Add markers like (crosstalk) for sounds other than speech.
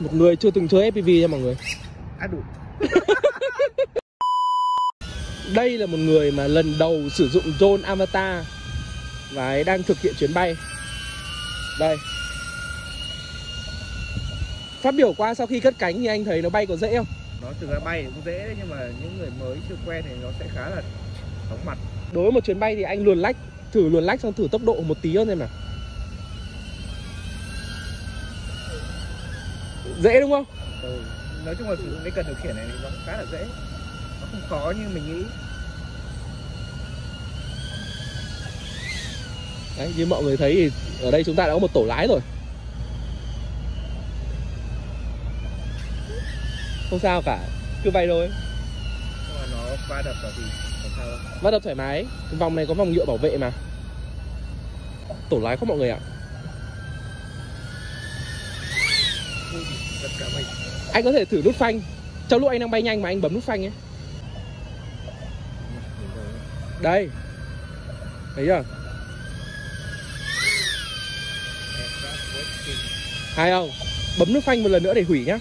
Một người chưa từng chơi FPV nha mọi người. À đủ. (laughs) Đây là một người mà lần đầu sử dụng drone avatar Và ấy đang thực hiện chuyến bay. Đây. Phát biểu qua sau khi cất cánh thì anh thấy nó bay có dễ không? Nó thực ra bay cũng dễ đấy, nhưng mà những người mới chưa quen thì nó sẽ khá là chóng mặt. Đối với một chuyến bay thì anh luồn lách Thử luồn lách xong thử tốc độ một tí hơn xem nào Dễ đúng không? ừ. Nói chung là sử dụng cái cần điều khiển này thì nó khá là dễ. Nó không khó như mình nghĩ. Đấy, như mọi người thấy thì ở đây chúng ta đã có một tổ lái rồi. Không sao cả, cứ bay thôi. Nhưng mà nó va đập vào thì làm sao đâu. Bắt đầu thoải mái. Vòng này có vòng nhựa bảo vệ mà. Tổ lái không mọi người ạ Giật cả mình Anh có thể thử nút phanh. Trong lúc anh đang bay nhanh mà anh bấm nút phanh ấy. Đây. Thấy chưa? Hay không Bấm nút phanh một lần nữa để hủy nhá.